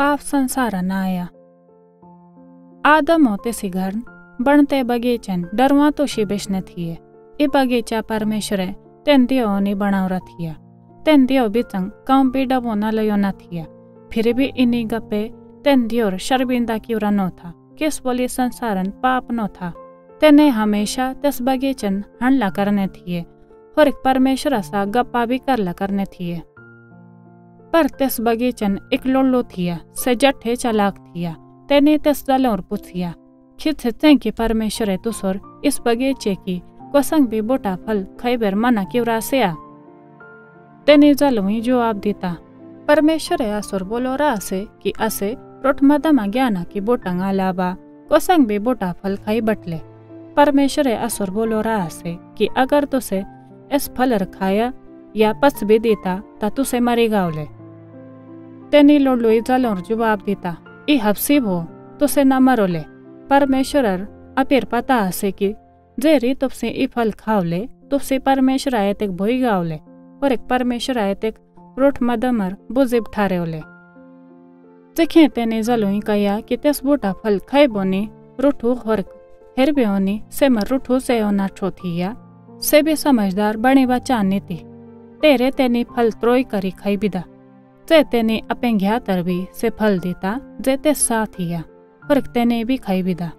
पाप संसार नाया आदम होते सी घर बनते बगीचन डरवा तो शिबेशने थिए ई बगीचा परमेश्वरे, तेन दियो ने बनावरा थिया। तेन दियो बिचंग काम पीड़ा बोना लयो न थिया। फिर भी इन्हीं गप्पे तेन दियोर शर्मिंदा क्यूरा नो था। किस बोली संसारन पाप नो था। तेने हमेशा तस बगीचन हणला करने थिए और परमेश्वर सा गप्पा भी करला करने थिए पर तस बगीचन एक लोल्लो थिया, से जट्ठे चलाक थिया। तेने तस दलोर पुछिया खित से कि परमेश्वर तुसोर इस बगीचे की कोसंग भी बोटा फल खैबर मना क्यूरा से आ तेने जलवी जवाब देता, परमेश्वर असुर बोलो रा से कि असे रोटमदमा ज्ञाना की बोटंग अलावा कोसंग भी बोटा फल खाई बटले। परमेश्वर असुर बोलो रा से कि अगर तुसे इस फल खाया या पस भी देता, ता तुसे मरी गावले। तेनी लोडलोई जलोर जवाब देता, ई हफसीब हो, तुसे न मरोले। परमेश्वर अपेर पता हसे कि जे री तुपसे ई फल खावले तुपसे परमेश्वर आए तक भोई गावले और एक परमेश्वर आए तक रोट मदमर बुजिब ठारे ओले देखे तेने जलोई कया कि तेस बूटा फल खाई बोनी, रुठू हेर भी होनी, से मर रुठू से होना ठोथिया से भी समझदार बड़ी बच्चा नीति तेरे तेनी फल त्रोई करी खाई बिदा। जे तेने अपे घ्या तर भी से फल देता जे ते साथिया और तेने भी खाई बिदा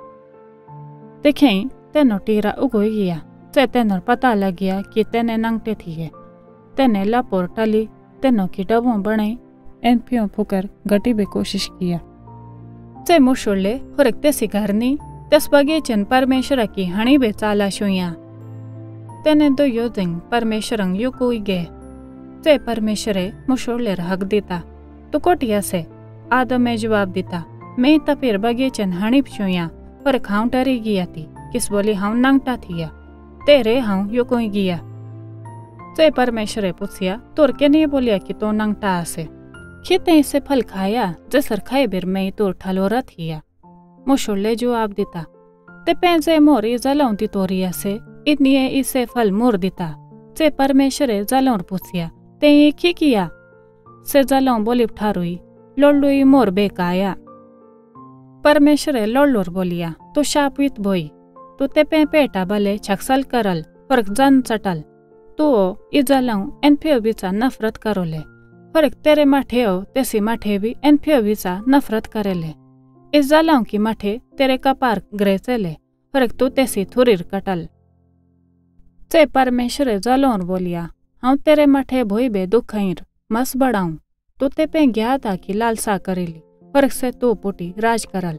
देखे तेनो टीरा उगोई गया जे तेनो पता लग गया कि तेने नंगटे थी है तेने लपोर टली तेनो की डबों बने एन पियो फुकर गटी बे कोशिश किया जे मुशुल्ले और तेसी घरनी तेस बगीचन परमेश्वर की हणी बे चाला शुया तेने दो योजिंग ते परमेश्वरे मुशोले हक देता। तो कोटिया से? आदम में जवाब दिता, मैं तपेर बगीचन हणी छुया पर खाऊं डरी गया थी किस बोली हम नंगटा थिया। तेरे हम यो कोई गया। ते परमेश्वरे पूछिया, तोर के नहीं बोलिया कि तो नंगटा आसे? खेते इसे फल खाया, जसर खाए बिर मैं तोर ठलोरा थिया। मुशोले जवाब देता, ते पैसे मोरी जलाउंती तोरिया से इतनी इसे फल मोर दिता। से परमेश्वरे जलाउर पूछिया ते की किया। से जलाऊ बोली ठारुई लोल्लुई मोर बेकाया। परमेश्वरे लोल्लुर बोलिया तो शापित बोई तो ते पे पेटा भले छक्सल करल और जन चटल। तो ई जलाऊ एन फियो बिचा नफरत करोले। और तेरे मठे हो तेसी मठे भी एन फियो बिचा नफरत करेले। इस जलाऊ की मठे तेरे कपार चले और तू तेसी थुरीर कटल। ते परमेश्वर जलोर बोलिया हाउ तेरे मठे भोई बे दुखईर मस बढ़ाऊं तो ते पे गया था कि लालसा करेली और से तो पुटी राज करल।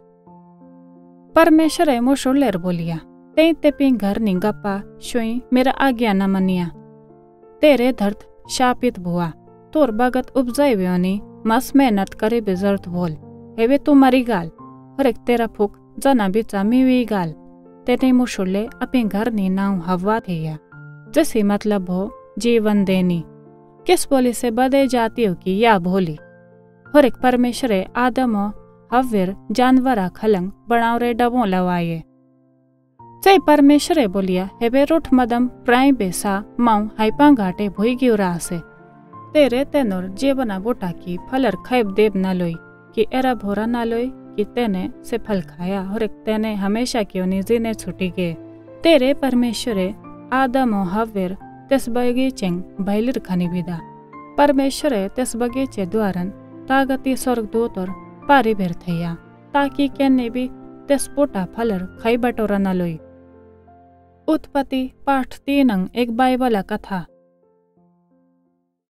परमेश्वर मुशुलेर बोलिया ते ते पी घर नी गप्पा, शुई मेरा आज्ञा न मनिया। तेरे धरत शापित भुआ, तोर बगत उपजाई व्योनी मस मेहनत करे बेजरत बोल हेवे तू मरी गाल और एक तेरा फुक जना बिचा मीवी गाल। तेने मुशुल्ले अपने घर नी नाव हवा थिया। जैसी मतलब हो जीवन देनी। किस बोली से बदे जाती हो कि या भोली और एक परमेश्वर आदम हव्यर जानवरा खलंग बनावरे डबों लवाए। से परमेश्वर बोलिया, हेबे रोठ मदम, प्राय बेसा, माऊ हाइपा घाटे भोई गिरा से तेरे तेनोर जेबना बोटा की फलर खैब देव न लोई, कि एरा भोरा न लोई, कि तेने से फल खाया। और एक तेने हमेशा क्यों निजी ने छुटी गे। तेरे परमेश्वरे आदम हव्यर तेस बगीचेंग बैलिर खनी विदा परमेश्वर तेस बगीचे द्वारन, तागती स्वर्ग दूतर पारी भेर थैया, ताकि केने भी तेस पोटा फलर खाई बटोरा न लोई। उत्पत्ति पाठ तीनंग एक बाइबल कथा।